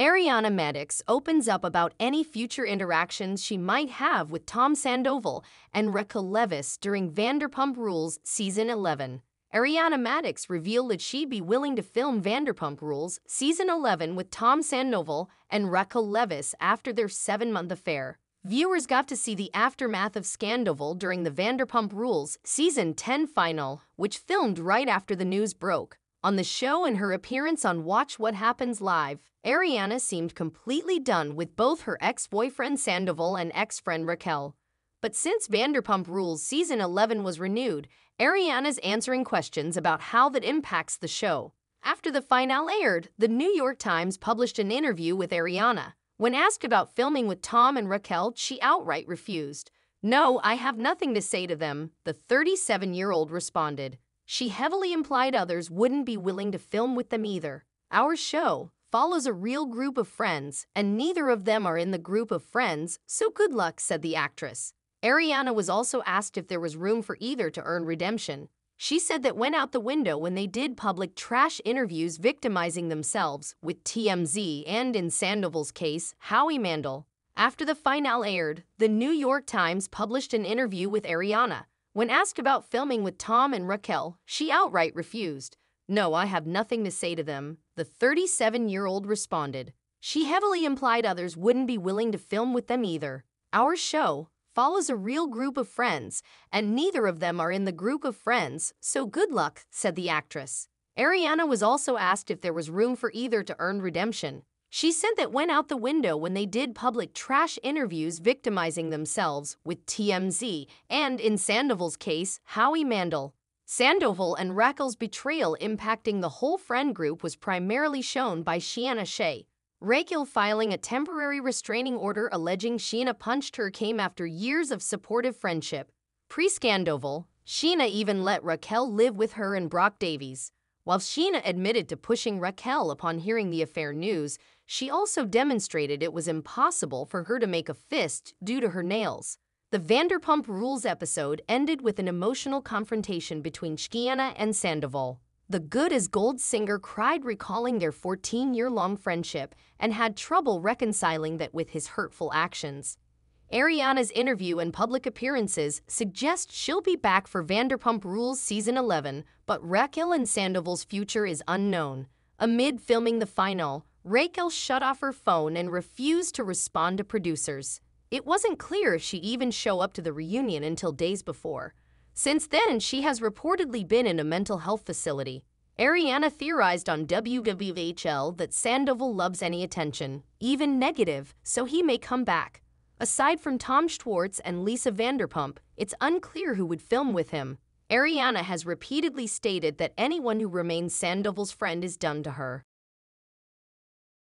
Ariana Madix opens up about any future interactions she might have with Tom Sandoval and Raquel Leviss during Vanderpump Rules Season 11. Ariana Madix revealed that she'd be willing to film Vanderpump Rules Season 11 with Tom Sandoval and Raquel Leviss after their seven-month affair. Viewers got to see the aftermath of Scandoval during the Vanderpump Rules Season 10 final, which filmed right after the news broke. On the show and her appearance on Watch What Happens Live, Ariana seemed completely done with both her ex-boyfriend Sandoval and ex-friend Raquel. But since Vanderpump Rules Season 11 was renewed, Ariana's answering questions about how that impacts the show. After the finale aired, the New York Times published an interview with Ariana. When asked about filming with Tom and Raquel, she outright refused. No, I have nothing to say to them, the 37-year-old responded. She heavily implied others wouldn't be willing to film with them either. Our show follows a real group of friends, and neither of them are in the group of friends, so good luck, said the actress. Ariana was also asked if there was room for either to earn redemption. She said that went out the window when they did public trash interviews victimizing themselves with TMZ and in Sandoval's case, Howie Mandel. After the finale aired, the New York Times published an interview with Ariana. When asked about filming with Tom and Raquel, she outright refused. No, I have nothing to say to them, the 37-year-old responded. She heavily implied others wouldn't be willing to film with them either. Our show follows a real group of friends, and neither of them are in the group of friends, so good luck, said the actress. Ariana was also asked if there was room for either to earn redemption. She said that went out the window when they did public trash interviews victimizing themselves with TMZ and, in Sandoval's case, Howie Mandel. Sandoval and Raquel's betrayal impacting the whole friend group was primarily shown by Scheana Shay. Raquel filing a temporary restraining order alleging Scheana punched her came after years of supportive friendship. Pre-Scandoval, Scheana even let Raquel live with her and Brock Davies. While Scheana admitted to pushing Raquel upon hearing the affair news, she also demonstrated it was impossible for her to make a fist due to her nails. The Vanderpump Rules episode ended with an emotional confrontation between Scheana and Sandoval. The good as gold singer cried recalling their 14-year-long friendship and had trouble reconciling that with his hurtful actions. Ariana's interview and public appearances suggest she'll be back for Vanderpump Rules Season 11, but Raquel and Sandoval's future is unknown. Amid filming the final, Raquel shut off her phone and refused to respond to producers. It wasn't clear if she'd even show up to the reunion until days before. Since then, she has reportedly been in a mental health facility. Ariana theorized on WWHL that Sandoval loves any attention, even negative, so he may come back. Aside from Tom Schwartz and Lisa Vanderpump, it's unclear who would film with him. Ariana has repeatedly stated that anyone who remains Sandoval's friend is done to her.